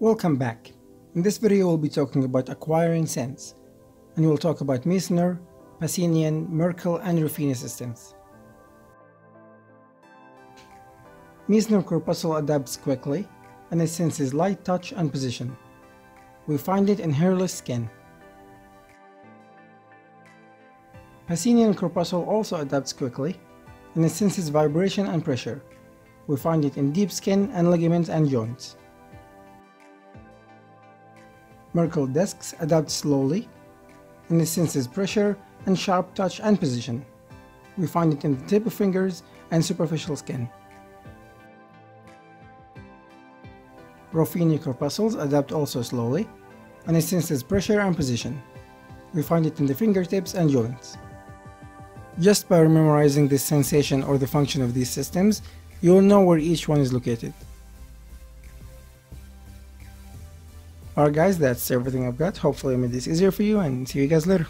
Welcome back. In this video we'll be talking about acquiring sense, and we'll talk about Meissner, Pacinian, Merkel and Ruffini systems. Meissner corpuscle adapts quickly and it senses light touch and position. We find it in hairless skin. Pacinian corpuscle also adapts quickly and it senses vibration and pressure. We find it in deep skin and ligaments and joints. Merkel discs adapt slowly and it senses pressure and sharp touch and position. We find it in the tip of fingers and superficial skin. Ruffini corpuscles adapt also slowly and it senses pressure and position. We find it in the fingertips and joints. Just by memorizing the sensation or the function of these systems, you will know where each one is located. Alright guys, that's everything I've got. Hopefully I made this easier for you and see you guys later.